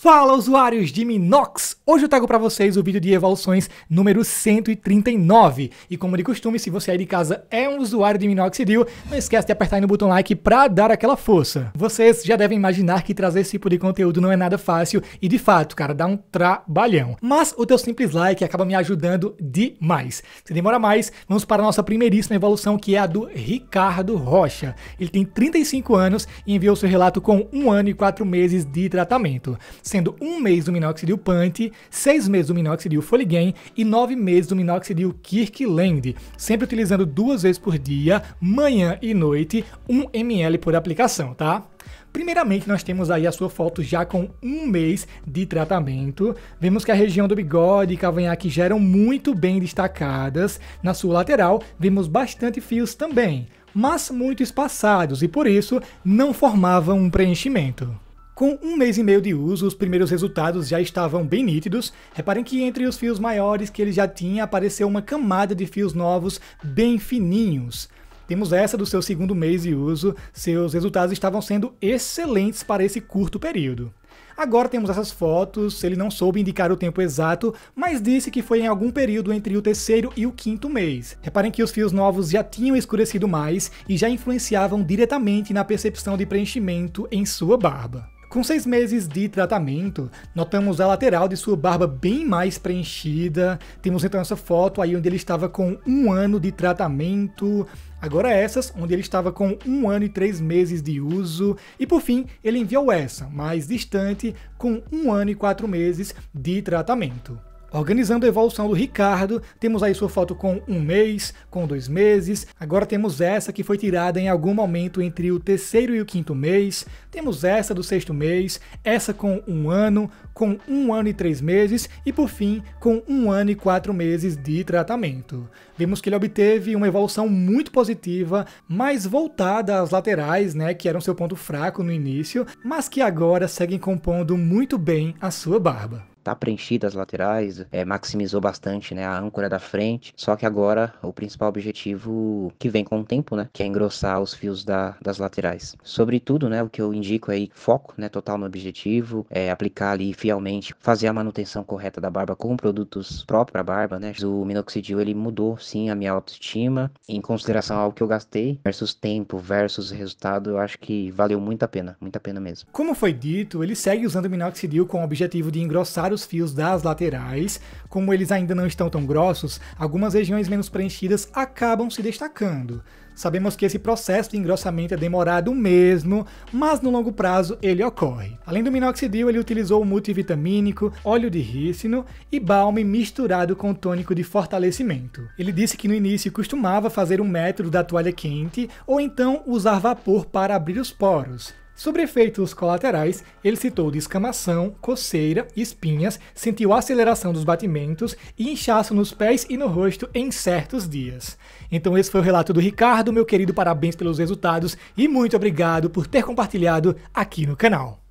Fala usuários de Minox! Hoje eu trago para vocês o vídeo de evoluções número 139. E como de costume, se você aí de casa é um usuário de Minoxidil, não esquece de apertar aí no botão like para dar aquela força. Vocês já devem imaginar que trazer esse tipo de conteúdo não é nada fácil e de fato, cara, dá um trabalhão. Mas o teu simples like acaba me ajudando demais. Se demora mais, vamos para a nossa primeiríssima evolução que é a do Ricardo Rocha. Ele tem 35 anos e enviou seu relato com um ano e quatro meses de tratamento sendo um mês do minoxidil Pant, seis meses do minoxidil Foligain e nove meses do minoxidil Kirkland, sempre utilizando duas vezes por dia, manhã e noite, 1 ml por aplicação, tá? Primeiramente, nós temos aí a sua foto já com um mês de tratamento. Vemos que a região do bigode e cavanhaque já eram muito bem destacadas. Na sua lateral, vemos bastante fios também, mas muito espaçados e por isso não formavam um preenchimento. Com um mês e meio de uso, os primeiros resultados já estavam bem nítidos. Reparem que entre os fios maiores que ele já tinha, apareceu uma camada de fios novos bem fininhos. Temos essa do seu segundo mês de uso, seus resultados estavam sendo excelentes para esse curto período. Agora temos essas fotos, ele não soube indicar o tempo exato, mas disse que foi em algum período entre o terceiro e o quinto mês. Reparem que os fios novos já tinham escurecido mais e já influenciavam diretamente na percepção de preenchimento em sua barba. Com seis meses de tratamento, notamos a lateral de sua barba bem mais preenchida. Temos então essa foto aí onde ele estava com um ano de tratamento. Agora essas, onde ele estava com um ano e três meses de uso. E por fim, ele enviou essa, mais distante, com um ano e quatro meses de tratamento. Organizando a evolução do Ricardo, temos aí sua foto com um mês, com dois meses. Agora temos essa que foi tirada em algum momento entre o terceiro e o quinto mês. Temos essa do sexto mês, essa com um ano, com um ano e três meses e por fim com um ano e quatro meses de tratamento. Vemos que ele obteve uma evolução muito positiva, mais voltada às laterais, né, que eram seu ponto fraco no início, mas que agora seguem compondo muito bem a sua barba tá preenchida as laterais, é, maximizou bastante né, a âncora da frente. Só que agora o principal objetivo que vem com o tempo, né, que é engrossar os fios da, das laterais. Sobretudo, né, o que eu indico aí foco, né, total no objetivo, é aplicar ali fielmente, fazer a manutenção correta da barba com produtos próprios para barba, né. O minoxidil ele mudou sim a minha autoestima em consideração ao que eu gastei versus tempo versus resultado, eu acho que valeu muito a pena, muito a pena mesmo. Como foi dito, ele segue usando o minoxidil com o objetivo de engrossar os fios das laterais. Como eles ainda não estão tão grossos, algumas regiões menos preenchidas acabam se destacando. Sabemos que esse processo de engrossamento é demorado mesmo, mas no longo prazo ele ocorre. Além do minoxidil, ele utilizou multivitamínico, óleo de rícino e balme misturado com tônico de fortalecimento. Ele disse que no início costumava fazer um método da toalha quente ou então usar vapor para abrir os poros. Sobre efeitos colaterais, ele citou descamação, coceira, espinhas, sentiu aceleração dos batimentos e inchaço nos pés e no rosto em certos dias. Então esse foi o relato do Ricardo, meu querido, parabéns pelos resultados e muito obrigado por ter compartilhado aqui no canal.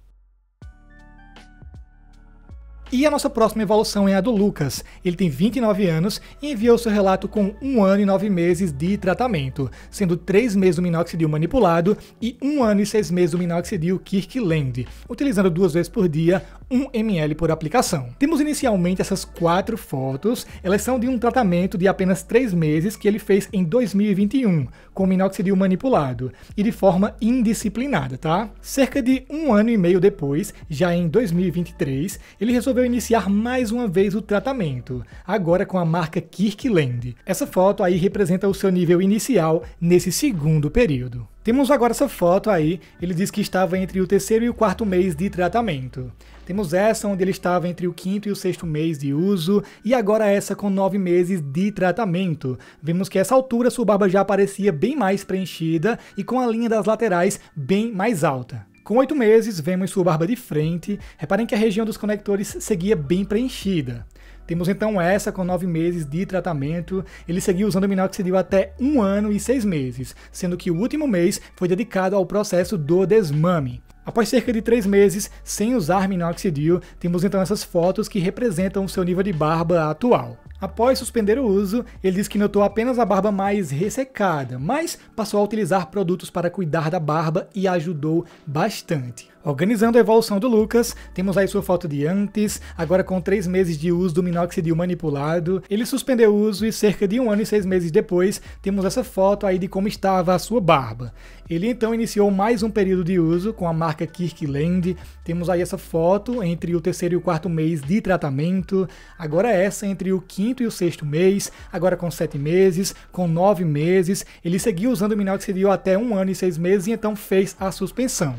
E a nossa próxima evolução é a do Lucas. Ele tem 29 anos e enviou seu relato com 1 ano e 9 meses de tratamento, sendo 3 meses do minoxidil manipulado e 1 ano e 6 meses do minoxidil Kirkland, utilizando duas vezes por dia 1 ml por aplicação. Temos inicialmente essas quatro fotos, elas são de um tratamento de apenas 3 meses que ele fez em 2021, com minoxidil manipulado, e de forma indisciplinada, tá? Cerca de um ano e meio depois, já em 2023, ele resolveu iniciar mais uma vez o tratamento, agora com a marca Kirkland. Essa foto aí representa o seu nível inicial nesse segundo período. Temos agora essa foto aí, ele diz que estava entre o terceiro e o quarto mês de tratamento. Temos essa onde ele estava entre o quinto e o sexto mês de uso, e agora essa com nove meses de tratamento. Vemos que essa altura sua barba já aparecia bem mais preenchida e com a linha das laterais bem mais alta. Com oito meses, vemos sua barba de frente. Reparem que a região dos conectores seguia bem preenchida. Temos então essa com nove meses de tratamento. Ele seguiu usando minoxidil até um ano e seis meses, sendo que o último mês foi dedicado ao processo do desmame. Após cerca de 3 meses sem usar minoxidil, temos então essas fotos que representam o seu nível de barba atual. Após suspender o uso, ele diz que notou apenas a barba mais ressecada, mas passou a utilizar produtos para cuidar da barba e ajudou bastante. Organizando a evolução do Lucas, temos aí sua foto de antes, agora com 3 meses de uso do minoxidil manipulado. Ele suspendeu o uso e cerca de um ano e 6 meses depois, temos essa foto aí de como estava a sua barba. Ele então iniciou mais um período de uso com a marca Kirkland. Temos aí essa foto entre o terceiro e o quarto mês de tratamento. Agora essa entre o quinto e o sexto mês. Agora com sete meses, com nove meses. Ele seguiu usando o minoxidil até um ano e seis meses e então fez a suspensão.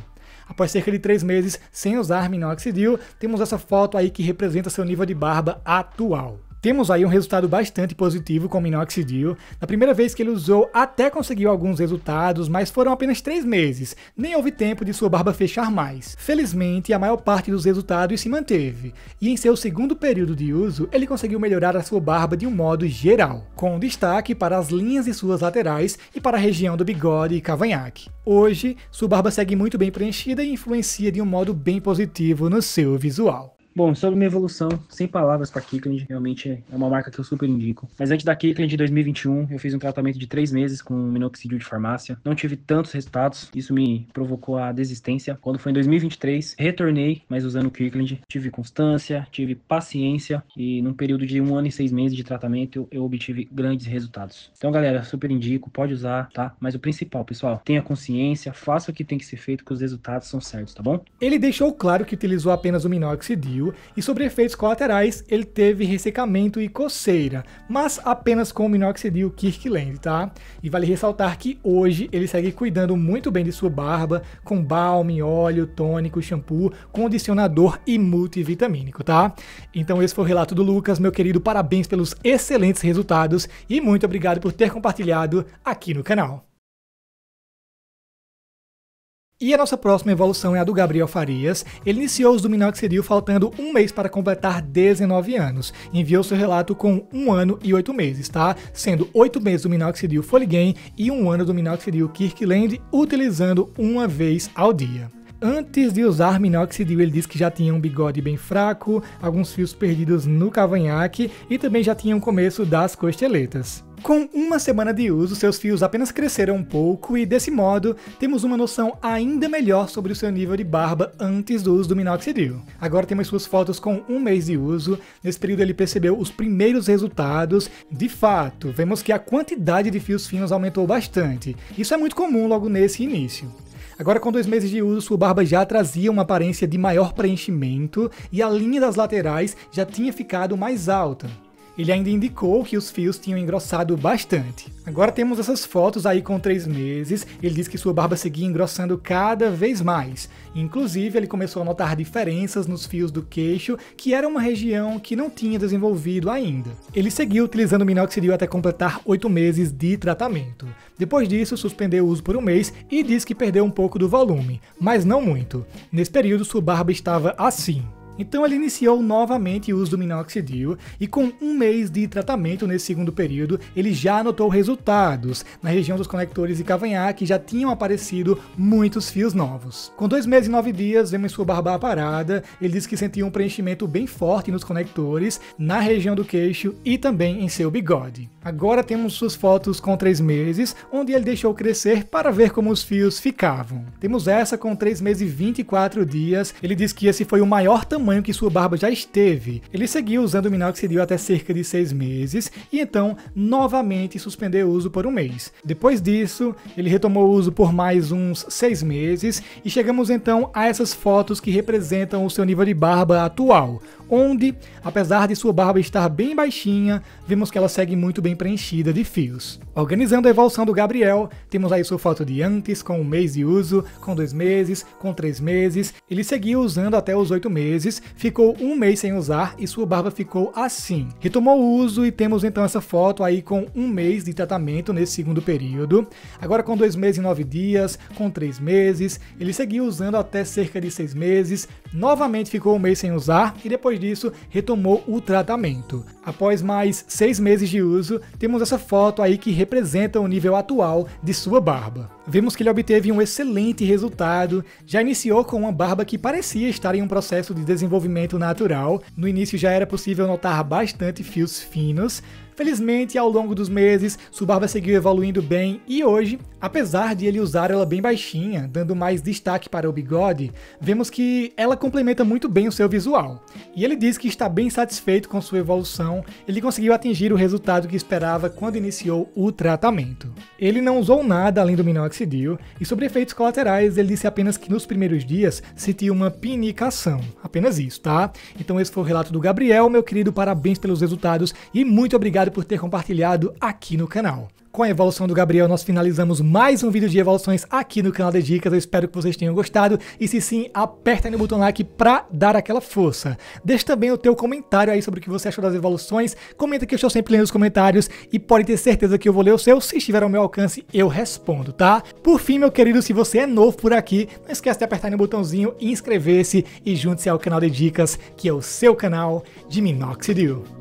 Após cerca de três meses sem usar minoxidil, temos essa foto aí que representa seu nível de barba atual. Temos aí um resultado bastante positivo com o minoxidil. Na primeira vez que ele usou, até conseguiu alguns resultados, mas foram apenas 3 meses. Nem houve tempo de sua barba fechar mais. Felizmente, a maior parte dos resultados se manteve. E em seu segundo período de uso, ele conseguiu melhorar a sua barba de um modo geral, com destaque para as linhas de suas laterais e para a região do bigode e cavanhaque. Hoje, sua barba segue muito bem preenchida e influencia de um modo bem positivo no seu visual. Bom, sobre minha evolução, sem palavras para Kirkland, realmente é uma marca que eu super indico. Mas antes da Kirkland de 2021, eu fiz um tratamento de três meses com minoxidil de farmácia. Não tive tantos resultados, isso me provocou a desistência. Quando foi em 2023, retornei, mas usando Kirkland. Tive constância, tive paciência e num período de um ano e seis meses de tratamento, eu obtive grandes resultados. Então, galera, super indico, pode usar, tá? Mas o principal, pessoal, tenha consciência, faça o que tem que ser feito, que os resultados são certos, tá bom? Ele deixou claro que utilizou apenas o minoxidil e sobre efeitos colaterais ele teve ressecamento e coceira, mas apenas com o minoxidil Kirkland, tá? E vale ressaltar que hoje ele segue cuidando muito bem de sua barba, com balme, óleo, tônico, shampoo, condicionador e multivitamínico, tá? Então esse foi o relato do Lucas, meu querido, parabéns pelos excelentes resultados e muito obrigado por ter compartilhado aqui no canal. E a nossa próxima evolução é a do Gabriel Farias. Ele iniciou os do minoxidil faltando um mês para completar 19 anos. Enviou seu relato com um ano e oito meses, tá? Sendo oito meses do minoxidil Foligain e um ano do minoxidil Kirkland, utilizando uma vez ao dia. Antes de usar minoxidil, ele disse que já tinha um bigode bem fraco, alguns fios perdidos no cavanhaque e também já tinha um começo das costeletas. Com uma semana de uso, seus fios apenas cresceram um pouco e, desse modo, temos uma noção ainda melhor sobre o seu nível de barba antes do uso do minoxidil. Agora temos suas fotos com um mês de uso. Nesse período ele percebeu os primeiros resultados. De fato, vemos que a quantidade de fios finos aumentou bastante. Isso é muito comum logo nesse início. Agora, com dois meses de uso, sua barba já trazia uma aparência de maior preenchimento e a linha das laterais já tinha ficado mais alta. Ele ainda indicou que os fios tinham engrossado bastante. Agora temos essas fotos aí com três meses. Ele diz que sua barba seguia engrossando cada vez mais. Inclusive, ele começou a notar diferenças nos fios do queixo, que era uma região que não tinha desenvolvido ainda. Ele seguiu utilizando minoxidil até completar oito meses de tratamento. Depois disso, suspendeu o uso por um mês e diz que perdeu um pouco do volume, mas não muito. Nesse período, sua barba estava assim. Então ele iniciou novamente o uso do minoxidil e com um mês de tratamento nesse segundo período, ele já notou resultados. Na região dos conectores e cavanhaque já tinham aparecido muitos fios novos. Com dois meses e nove dias, vemos sua barba parada, ele disse que sentia um preenchimento bem forte nos conectores, na região do queixo e também em seu bigode. Agora temos suas fotos com três meses, onde ele deixou crescer para ver como os fios ficavam. Temos essa com três meses e 24 dias, ele diz que esse foi o maior tamanho tamanho que sua barba já esteve. Ele seguiu usando o minoxidil até cerca de seis meses e então novamente suspendeu o uso por um mês. Depois disso, ele retomou o uso por mais uns seis meses e chegamos então a essas fotos que representam o seu nível de barba atual, onde, apesar de sua barba estar bem baixinha, vemos que ela segue muito bem preenchida de fios. Organizando a evolução do Gabriel, temos aí sua foto de antes, com um mês de uso, com dois meses, com três meses. Ele seguiu usando até os oito meses, ficou um mês sem usar e sua barba ficou assim. Retomou o uso e temos então essa foto aí com um mês de tratamento nesse segundo período. Agora com dois meses e nove dias, com três meses. Ele seguiu usando até cerca de seis meses, novamente ficou um mês sem usar e depois depois disso retomou o tratamento. Após mais seis meses de uso, temos essa foto aí que representa o nível atual de sua barba. Vemos que ele obteve um excelente resultado, já iniciou com uma barba que parecia estar em um processo de desenvolvimento natural. No início já era possível notar bastante fios finos, Felizmente, ao longo dos meses, Subarba seguiu evoluindo bem e hoje, apesar de ele usar ela bem baixinha, dando mais destaque para o bigode, vemos que ela complementa muito bem o seu visual. E ele diz que está bem satisfeito com sua evolução, ele conseguiu atingir o resultado que esperava quando iniciou o tratamento. Ele não usou nada além do minoxidil, e sobre efeitos colaterais, ele disse apenas que nos primeiros dias sentiu uma pinicação. Apenas isso, tá? Então esse foi o relato do Gabriel, meu querido, parabéns pelos resultados e muito obrigado obrigado por ter compartilhado aqui no canal. Com a evolução do Gabriel, nós finalizamos mais um vídeo de evoluções aqui no canal de Dicas. Eu espero que vocês tenham gostado. E se sim, aperta aí no botão like para dar aquela força. Deixa também o teu comentário aí sobre o que você achou das evoluções. Comenta que eu estou sempre lendo os comentários e pode ter certeza que eu vou ler o seu. Se estiver ao meu alcance, eu respondo, tá? Por fim, meu querido, se você é novo por aqui, não esquece de apertar no botãozinho inscrever-se e junte-se ao canal de Dicas, que é o seu canal de Minoxidil.